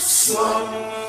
slumber